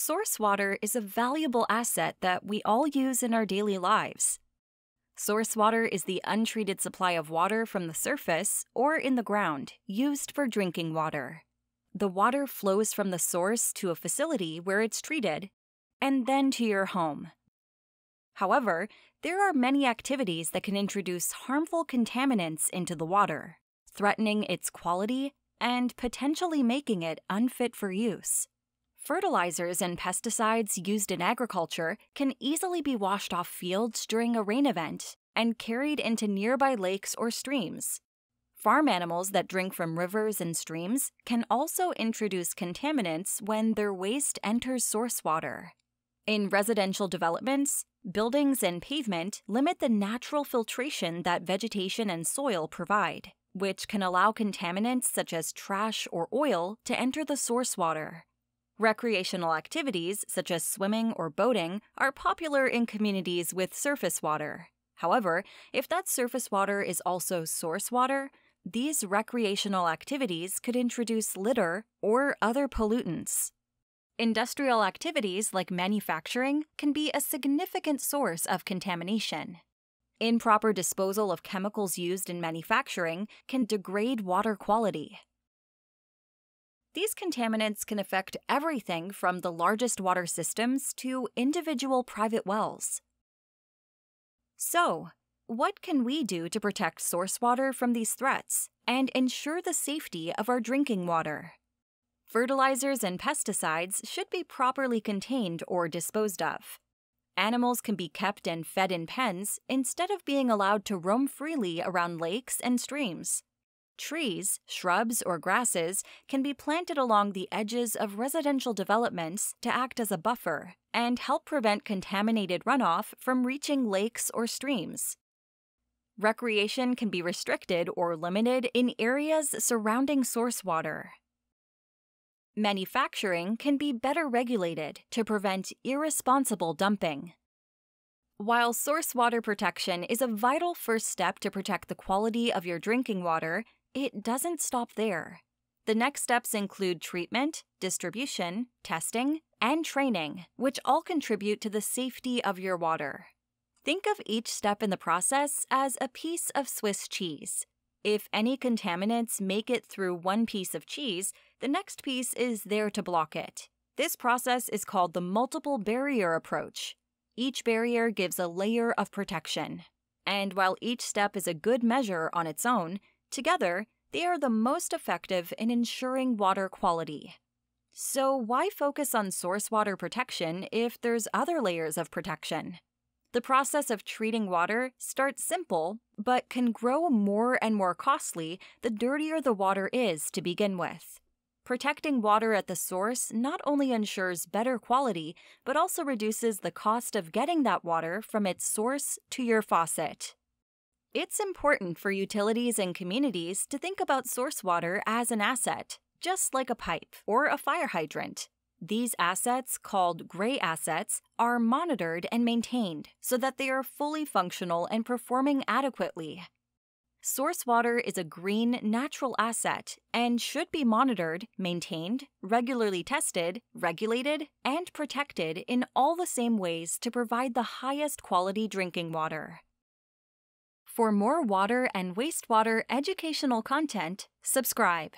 Source water is a valuable asset that we all use in our daily lives. Source water is the untreated supply of water from the surface or in the ground used for drinking water. The water flows from the source to a facility where it's treated and then to your home. However, there are many activities that can introduce harmful contaminants into the water, threatening its quality and potentially making it unfit for use. Fertilizers and pesticides used in agriculture can easily be washed off fields during a rain event and carried into nearby lakes or streams. Farm animals that drink from rivers and streams can also introduce contaminants when their waste enters source water. In residential developments, buildings and pavement limit the natural filtration that vegetation and soil provide, which can allow contaminants such as trash or oil to enter the source water. Recreational activities, such as swimming or boating, are popular in communities with surface water. However, if that surface water is also source water, these recreational activities could introduce litter or other pollutants. Industrial activities like manufacturing can be a significant source of contamination. Improper disposal of chemicals used in manufacturing can degrade water quality, these contaminants can affect everything from the largest water systems to individual private wells. So, what can we do to protect source water from these threats and ensure the safety of our drinking water? Fertilizers and pesticides should be properly contained or disposed of. Animals can be kept and fed in pens instead of being allowed to roam freely around lakes and streams. Trees, shrubs, or grasses can be planted along the edges of residential developments to act as a buffer and help prevent contaminated runoff from reaching lakes or streams. Recreation can be restricted or limited in areas surrounding source water. Manufacturing can be better regulated to prevent irresponsible dumping. While source water protection is a vital first step to protect the quality of your drinking water, it doesn't stop there. The next steps include treatment, distribution, testing, and training, which all contribute to the safety of your water. Think of each step in the process as a piece of Swiss cheese. If any contaminants make it through one piece of cheese, the next piece is there to block it. This process is called the multiple barrier approach. Each barrier gives a layer of protection. And while each step is a good measure on its own, Together, they are the most effective in ensuring water quality. So, why focus on source water protection if there's other layers of protection? The process of treating water starts simple, but can grow more and more costly the dirtier the water is to begin with. Protecting water at the source not only ensures better quality, but also reduces the cost of getting that water from its source to your faucet. It's important for utilities and communities to think about source water as an asset, just like a pipe or a fire hydrant. These assets, called gray assets, are monitored and maintained so that they are fully functional and performing adequately. Source water is a green, natural asset and should be monitored, maintained, regularly tested, regulated, and protected in all the same ways to provide the highest quality drinking water. For more water and wastewater educational content, subscribe.